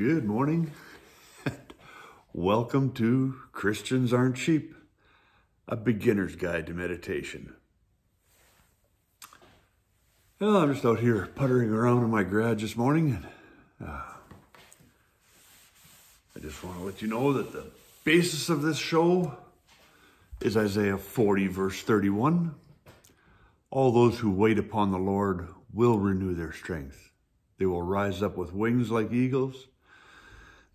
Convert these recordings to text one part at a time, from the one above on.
Good morning. Welcome to Christians Aren't Sheep, a beginner's guide to meditation. Well, I'm just out here puttering around in my garage this morning, and uh, I just want to let you know that the basis of this show is Isaiah 40, verse 31. All those who wait upon the Lord will renew their strength. They will rise up with wings like eagles.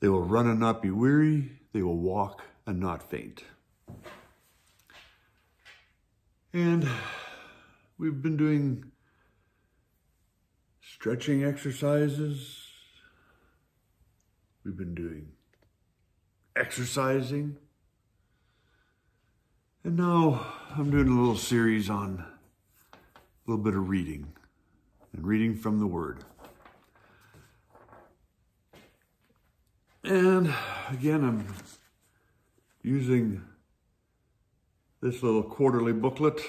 They will run and not be weary. They will walk and not faint. And we've been doing stretching exercises. We've been doing exercising. And now I'm doing a little series on a little bit of reading and reading from the Word. And again, I'm using this little quarterly booklet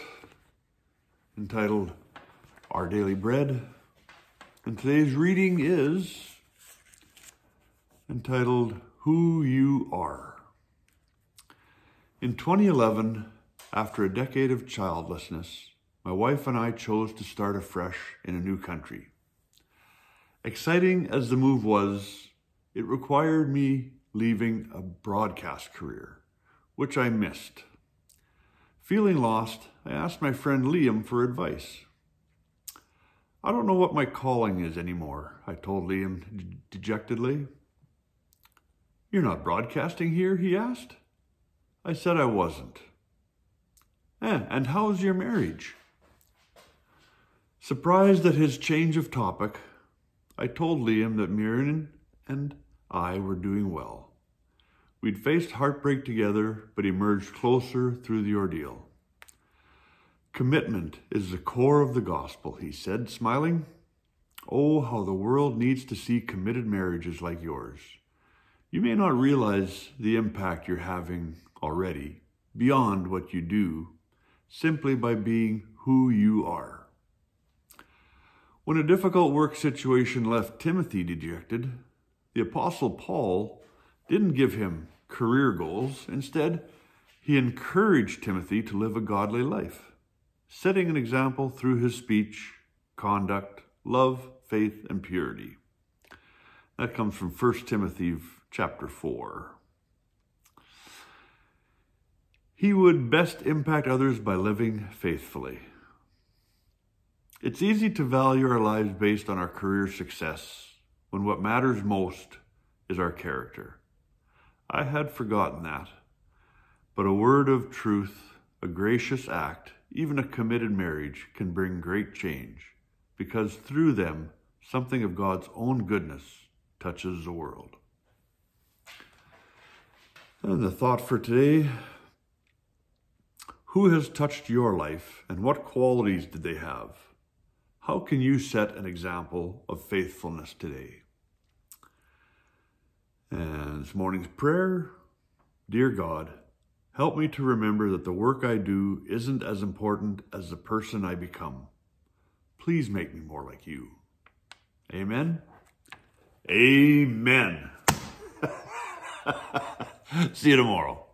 entitled Our Daily Bread. And today's reading is entitled Who You Are. In 2011, after a decade of childlessness, my wife and I chose to start afresh in a new country. Exciting as the move was, it required me leaving a broadcast career, which I missed. Feeling lost, I asked my friend Liam for advice. I don't know what my calling is anymore, I told Liam dejectedly. You're not broadcasting here, he asked. I said I wasn't. Eh, and how's your marriage? Surprised at his change of topic, I told Liam that Miriam and I were doing well. We'd faced heartbreak together, but emerged closer through the ordeal. Commitment is the core of the gospel, he said, smiling. Oh, how the world needs to see committed marriages like yours. You may not realize the impact you're having already beyond what you do simply by being who you are. When a difficult work situation left Timothy dejected, the Apostle Paul didn't give him career goals. Instead, he encouraged Timothy to live a godly life, setting an example through his speech, conduct, love, faith, and purity. That comes from 1 Timothy chapter 4. He would best impact others by living faithfully. It's easy to value our lives based on our career success when what matters most is our character. I had forgotten that. But a word of truth, a gracious act, even a committed marriage can bring great change because through them, something of God's own goodness touches the world. And the thought for today Who has touched your life and what qualities did they have? How can you set an example of faithfulness today? And this morning's prayer Dear God, help me to remember that the work I do isn't as important as the person I become. Please make me more like you. Amen. Amen. See you tomorrow.